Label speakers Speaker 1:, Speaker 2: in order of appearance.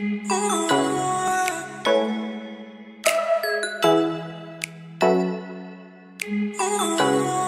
Speaker 1: Ooh. Ooh.